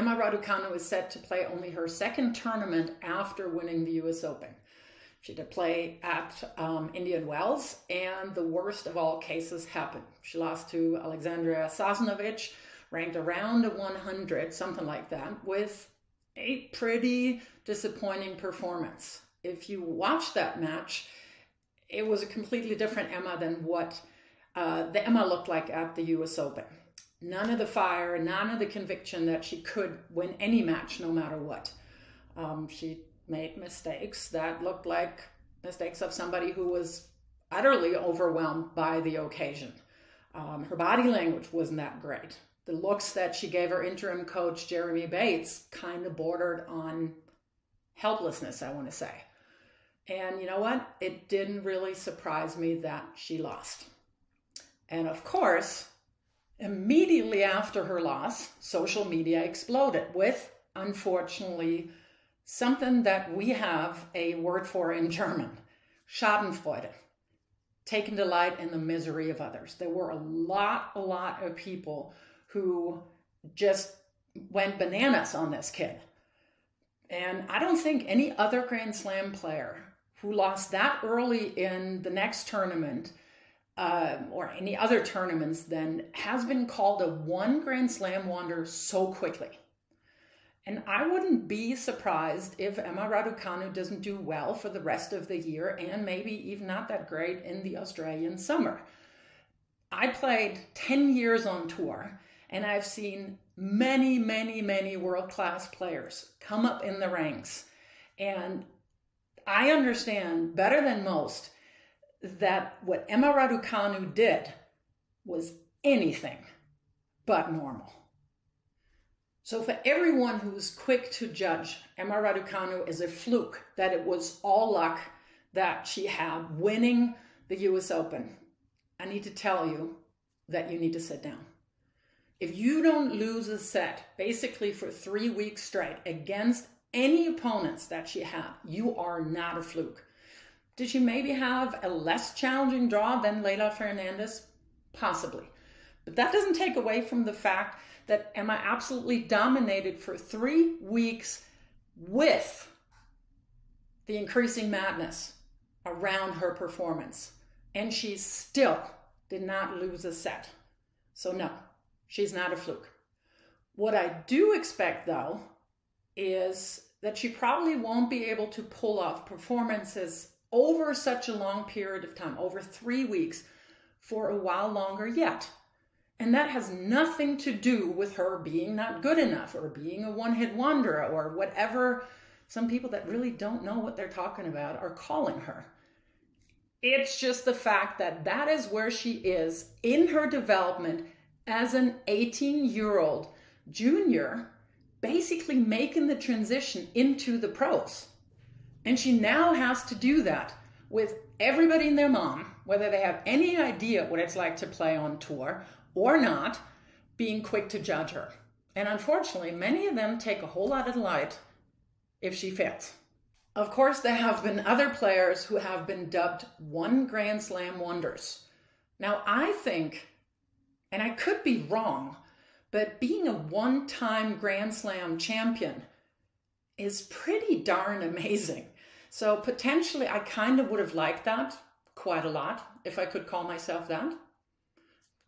Emma Raducanu is set to play only her second tournament after winning the US Open. She did play at um, Indian Wells, and the worst of all cases happened. She lost to Aliaksandra Sasnovich, ranked around a 100, something like that, with a pretty disappointing performance. If you watch that match, it was a completely different Emma than what uh, the Emma looked like at the US Open. None of the fire, none of the conviction that she could win any match no matter what. Um, she made mistakes that looked like mistakes of somebody who was utterly overwhelmed by the occasion. Um, her body language wasn't that great. The looks that she gave her interim coach, Jeremy Bates, kind of bordered on helplessness, I want to say. And you know what? It didn't really surprise me that she lost. And of course, immediately after her loss, social media exploded with, unfortunately, something that we have a word for in German, Schadenfreude, taking delight in the misery of others. There were a lot, a lot of people who just went bananas on this kid. And I don't think any other Grand Slam player who lost that early in the next tournament uh, or any other tournaments then has been called a one Grand Slam wonder so quickly. And I wouldn't be surprised if Emma Raducanu doesn't do well for the rest of the year and maybe even not that great in the Australian summer. I played 10 years on tour and I've seen many, many, many world class players come up in the ranks. And I understand better than most that what Emma Raducanu did was anything but normal. So, for everyone who's quick to judge Emma Raducanu as a fluke, that it was all luck that she had winning the US Open, I need to tell you that you need to sit down. If you don't lose a set basically for three weeks straight against any opponents that she had, you are not a fluke. Did she maybe have a less challenging draw than Leylah Fernandez? Possibly. But that doesn't take away from the fact that Emma absolutely dominated for three weeks with the increasing madness around her performance. And she still did not lose a set. So, no, she's not a fluke. What I do expect, though, is that she probably won't be able to pull off performances over such a long period of time, over three weeks, for a while longer yet. And that has nothing to do with her being not good enough or being a one hit wonder or whatever some people that really don't know what they're talking about are calling her. It's just the fact that that is where she is in her development as an 18 year old junior, basically making the transition into the pros. And she now has to do that with everybody and their mom, whether they have any idea what it's like to play on tour or not, being quick to judge her. And unfortunately, many of them take a whole lot of delight if she fails. Of course, there have been other players who have been dubbed one Grand Slam wonders. Now, I think, and I could be wrong, but being a one time Grand Slam champion is pretty darn amazing. So, potentially, I kind of would have liked that quite a lot if I could call myself that.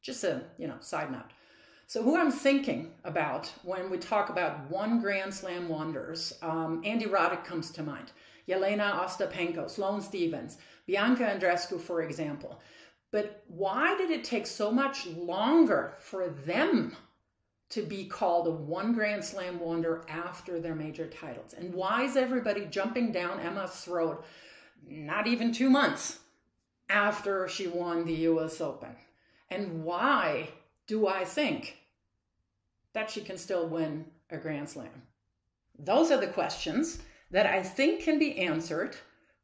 Just a, you know, side note. So who I'm thinking about when we talk about one Grand Slam wonders, um, Andy Roddick comes to mind. Jelena Ostapenko, Sloane Stephens, Bianca Andreescu, for example. But why did it take so much longer for them to be called a one Grand Slam wonder after their major titles? And why is everybody jumping down Emma's throat not even two months after she won the US Open? And why do I think that she can still win a Grand Slam? Those are the questions that I think can be answered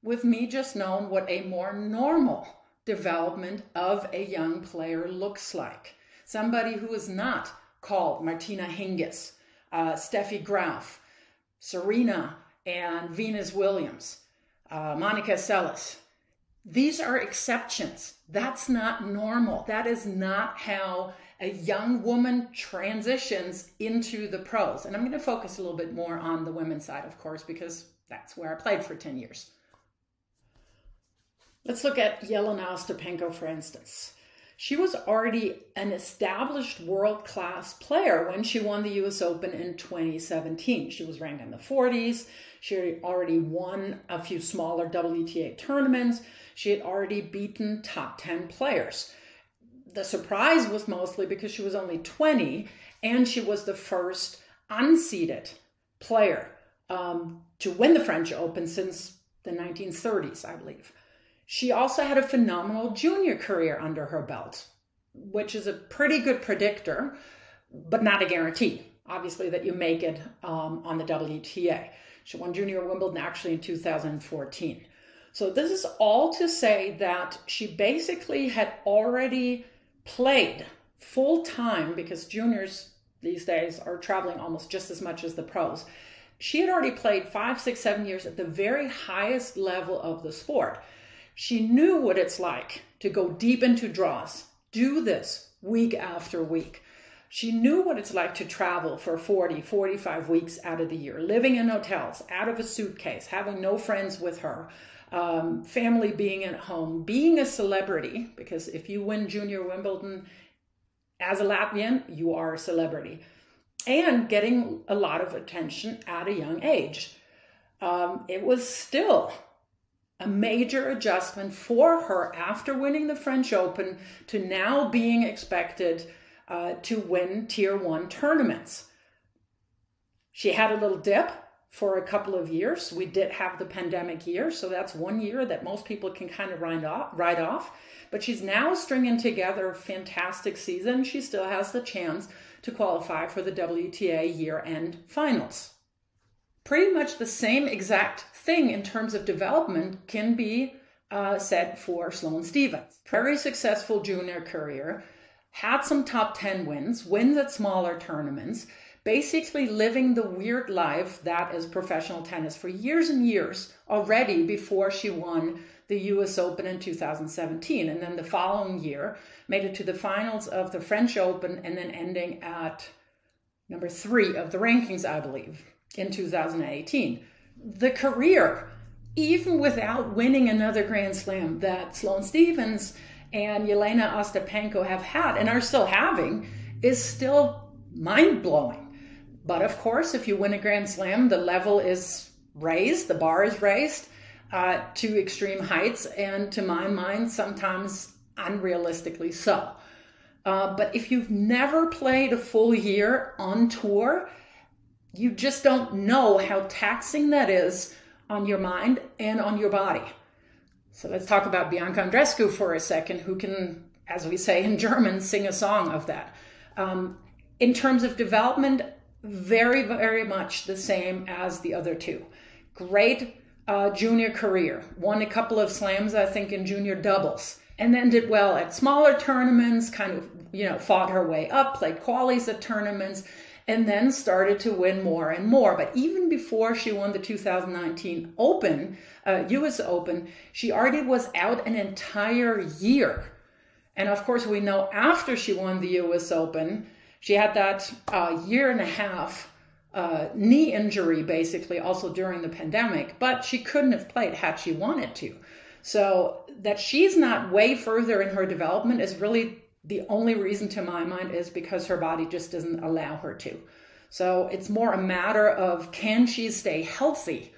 with me just knowing what a more normal development of a young player looks like. Somebody who is not called Martina Hingis, uh, Steffi Graf, Serena, and Venus Williams, uh, Monica Seles. These are exceptions. That's not normal. That is not how a young woman transitions into the pros. And I'm going to focus a little bit more on the women's side, of course, because that's where I played for 10 years. Let's look at Jelena Ostapenko, for instance. She was already an established world class player when she won the US Open in 2017. She was ranked in the 40s. She had already won a few smaller WTA tournaments. She had already beaten top 10 players. The surprise was mostly because she was only 20 and she was the first unseeded player um, to win the French Open since the 1930s, I believe. She also had a phenomenal junior career under her belt, which is a pretty good predictor, but not a guarantee, obviously, that you make it um, on the WTA. She won Junior Wimbledon actually in 2014. So, this is all to say that she basically had already played full time because juniors these days are traveling almost just as much as the pros. She had already played five, six, seven years at the very highest level of the sport. She knew what it's like to go deep into draws, do this week after week. She knew what it's like to travel for 40, 45 weeks out of the year, living in hotels, out of a suitcase, having no friends with her, um, family being at home, being a celebrity, because if you win Junior Wimbledon as a Latvian, you are a celebrity, and getting a lot of attention at a young age. Um, it was still a major adjustment for her after winning the French Open to now being expected uh, to win tier one tournaments. She had a little dip for a couple of years. We did have the pandemic year, so that's one year that most people can kind of write off. Write off. But she's now stringing together a fantastic season. She still has the chance to qualify for the WTA year end finals. Pretty much the same exact thing in terms of development can be uh, said for Sloane Stephens. Very successful junior career, had some top 10 wins, wins at smaller tournaments, basically living the weird life that is professional tennis for years and years already before she won the US Open in 2017. And then the following year, made it to the finals of the French Open and then ending at number three of the rankings, I believe, in 2018. The career, even without winning another Grand Slam, that Sloane Stephens and Jelena Ostapenko have had and are still having is still mind blowing. But of course, if you win a Grand Slam, the level is raised, the bar is raised uh, to extreme heights, and to my mind, sometimes unrealistically so. Uh, but if you've never played a full year on tour, you just don't know how taxing that is on your mind and on your body. So let's talk about Bianca Andreescu for a second, who can, as we say in German, sing a song of that. Um, in terms of development, very, very much the same as the other two. Great uh, junior career, won a couple of slams, I think, in junior doubles, and then did well at smaller tournaments, kind of, you know, fought her way up, played qualies at tournaments, and then started to win more and more. But even before she won the 2019 Open, uh, US Open, she already was out an entire year. And of course, we know after she won the US Open, she had that uh, year and a half uh, knee injury, basically, also during the pandemic, but she couldn't have played had she wanted to. So that she's not way further in her development is really the only reason to my mind is because her body just doesn't allow her to. So it's more a matter of can she stay healthy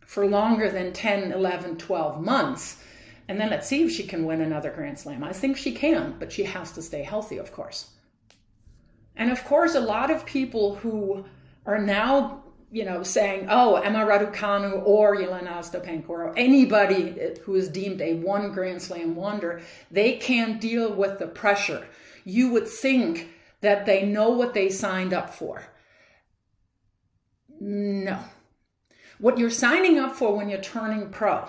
for longer than 10, 11, 12 months? And then let's see if she can win another Grand Slam. I think she can, but she has to stay healthy, of course. And of course, a lot of people who are now, you know, saying, oh, Emma Raducanu or Jelena Ostapenko or anybody who is deemed a one Grand Slam wonder, they can't deal with the pressure. You would think that they know what they signed up for. No. What you're signing up for when you're turning pro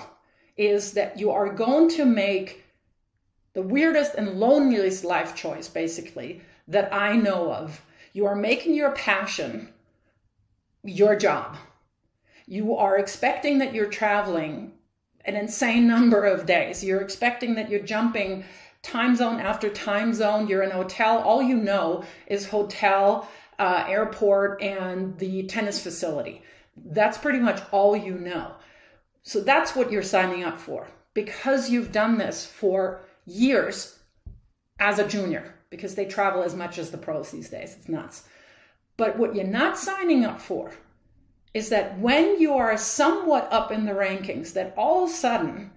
is that you are going to make the weirdest and loneliest life choice, basically, that I know of. You are making your passion your job. You are expecting that you're traveling an insane number of days. You're expecting that you're jumping time zone after time zone. You're in a hotel. All you know is hotel, uh, airport, and the tennis facility. That's pretty much all you know. So that's what you're signing up for because you've done this for years as a junior, because they travel as much as the pros these days. It's nuts. But what you're not signing up for is that when you are somewhat up in the rankings, that all of a sudden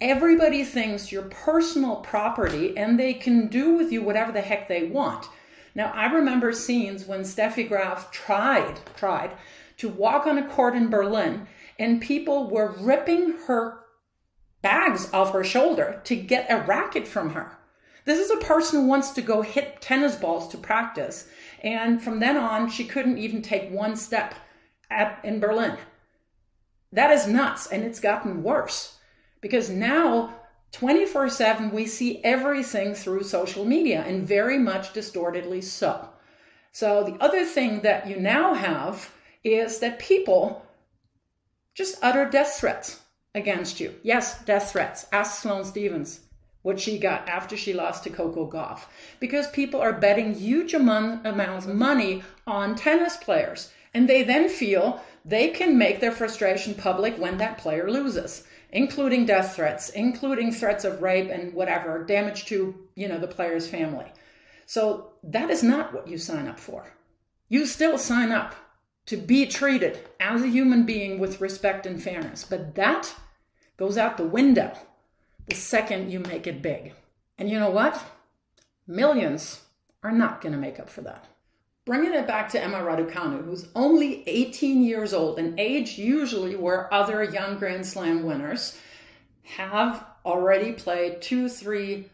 everybody thinks you're personal property and they can do with you whatever the heck they want. Now, I remember scenes when Steffi Graf tried, tried to walk on a court in Berlin and people were ripping her bags off her shoulder to get a racket from her. This is a person who wants to go hit tennis balls to practice. And from then on, she couldn't even take one step at, in Berlin. That is nuts. And it's gotten worse because now 24 7, we see everything through social media and very much distortedly so. So, the other thing that you now have is that people just utter death threats against you. Yes, death threats. Ask Sloane Stephens what she got after she lost to Coco Gauff. Because people are betting huge amount, amounts of money on tennis players. And they then feel they can make their frustration public when that player loses, including death threats, including threats of rape and whatever, damage to, you know, the player's family. So that is not what you sign up for. You still sign up to be treated as a human being with respect and fairness, but that goes out the window the second you make it big. And you know what? Millions are not going to make up for that. Bringing it back to Emma Raducanu, who's only 18 years old, an age usually where other young Grand Slam winners have already played two, three,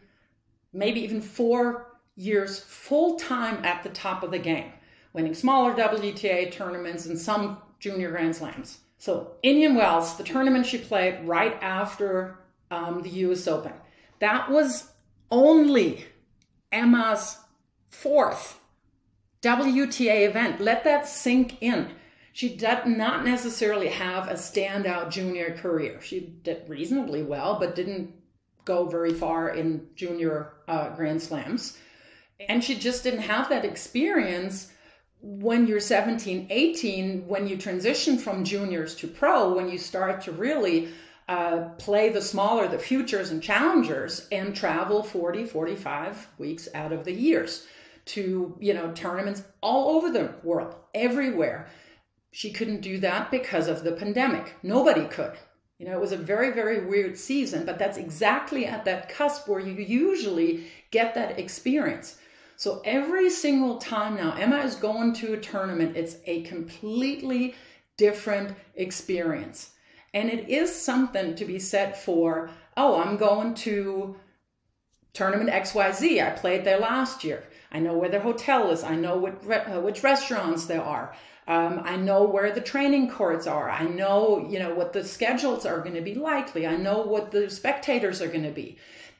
maybe even four years full time at the top of the game, winning smaller WTA tournaments and some junior Grand Slams. So, Indian Wells, the tournament she played right after um, the US Open. That was only Emma's fourth WTA event. Let that sink in. She did not necessarily have a standout junior career. She did reasonably well, but didn't go very far in junior uh, Grand Slams. And she just didn't have that experience when you're 17, 18, when you transition from juniors to pro, when you start to really uh, play the smaller, the futures and challengers, and travel 40, 45 weeks out of the years to, you know, tournaments all over the world, everywhere. She couldn't do that because of the pandemic. Nobody could. You know, it was a very, very weird season, but that's exactly at that cusp where you usually get that experience. So every single time now, Emma is going to a tournament, it's a completely different experience. And it is something to be said for, oh, I'm going to tournament XYZ. I played there last year. I know where their hotel is. I know what uh, which restaurants there are. Um, I know where the training courts are. I know, you know, what the schedules are going to be likely. I know what the spectators are going to be.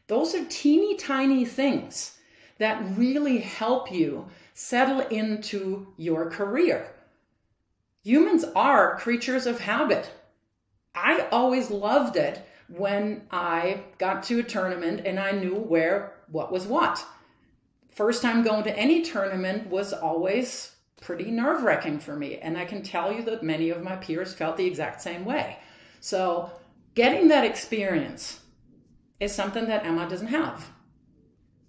Those are teeny tiny things that really help you settle into your career. Humans are creatures of habit. I always loved it when I got to a tournament and I knew where what was what. First time going to any tournament was always pretty nerve wracking for me. And I can tell you that many of my peers felt the exact same way. So, getting that experience is something that Emma doesn't have.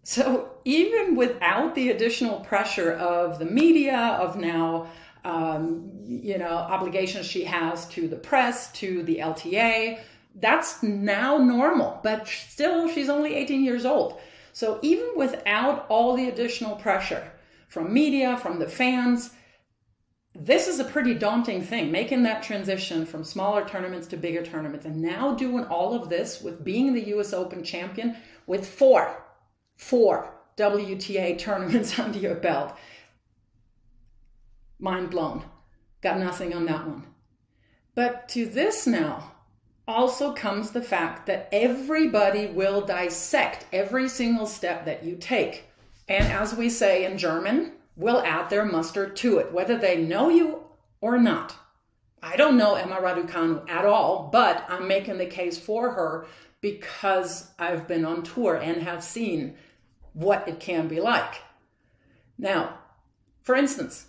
So, even without the additional pressure of the media, of now um, you know, obligations she has to the press, to the LTA. That's now normal, but still, she's only 18 years old. So even without all the additional pressure from media, from the fans, this is a pretty daunting thing, making that transition from smaller tournaments to bigger tournaments. And now doing all of this with being the US Open champion with four, four WTA tournaments under your belt mind blown. Got nothing on that one. But to this now also comes the fact that everybody will dissect every single step that you take. And as we say in German, will add their mustard to it, whether they know you or not. I don't know Emma Raducanu at all, but I'm making the case for her because I've been on tour and have seen what it can be like. Now, for instance,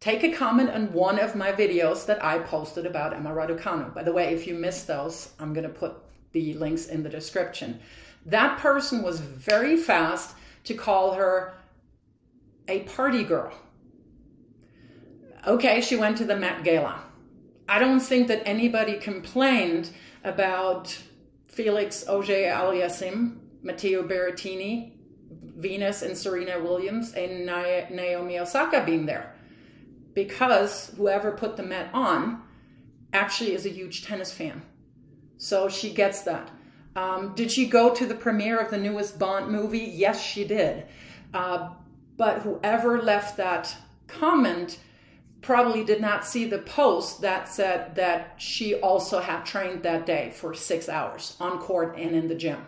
take a comment on one of my videos that I posted about Emma Raducanu. By the way, if you missed those, I'm going to put the links in the description. That person was very fast to call her a party girl. Okay, she went to the Met Gala. I don't think that anybody complained about Felix Auger-Aliassime, Matteo Berrettini, Venus and Serena Williams, and Naomi Osaka being there. Because whoever put the Met on actually is a huge tennis fan. So she gets that. Um, did she go to the premiere of the newest Bond movie? Yes, she did. Uh, but whoever left that comment probably did not see the post that said that she also had trained that day for six hours on court and in the gym.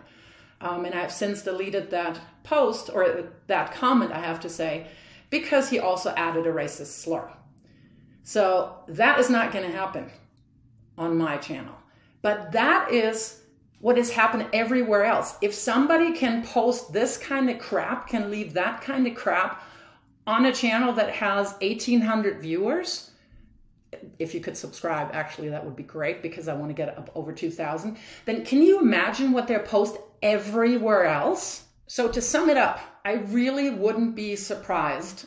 Um, and I've since deleted that post or that comment, I have to say, because he also added a racist slur. So that is not going to happen on my channel. But that is what has happened everywhere else. If somebody can post this kind of crap, can leave that kind of crap on a channel that has 1,800 viewers, if you could subscribe, actually, that would be great because I want to get up over 2,000. Then can you imagine what they're post everywhere else? So to sum it up, I really wouldn't be surprised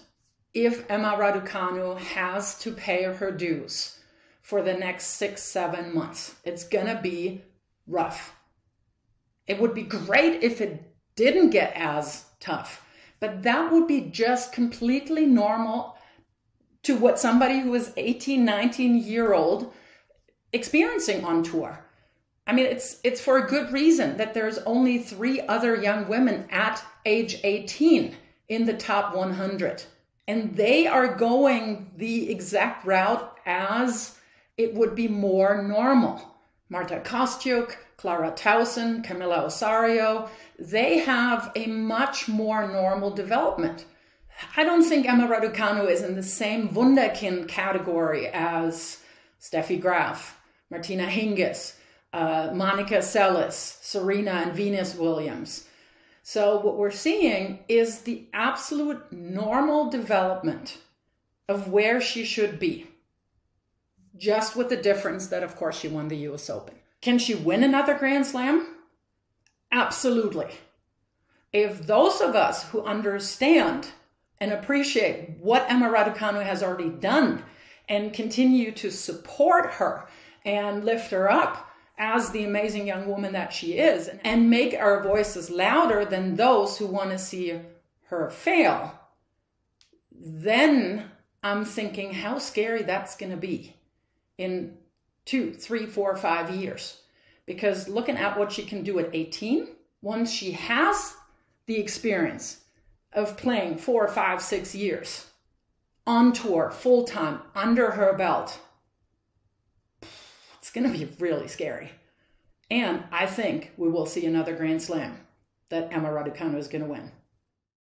if Emma Raducanu has to pay her dues for the next six, seven months. It's gonna be rough. It would be great if it didn't get as tough, but that would be just completely normal to what somebody who is 18, 19 year old experiencing on tour. I mean, it's it's for a good reason that there's only three other young women at age 18 in the top 100, and they are going the exact route as it would be more normal. Marta Kostyuk, Clara Tauson, Camila Osorio, they have a much more normal development. I don't think Emma Raducanu is in the same Wunderkind category as Steffi Graf, Martina Hingis, uh, Monica Seles, Serena and Venus Williams. So what we're seeing is the absolute normal development of where she should be just with the difference that, of course, she won the US Open. Can she win another Grand Slam? Absolutely. If those of us who understand and appreciate what Emma Raducanu has already done and continue to support her and lift her up as the amazing young woman that she is and make our voices louder than those who want to see her fail, then I'm thinking how scary that's going to be in two, three, four, five years. Because looking at what she can do at 18, once she has the experience of playing four, five, six years on tour, full time, under her belt, going to be really scary. And I think we will see another Grand Slam that Emma Raducanu is going to win.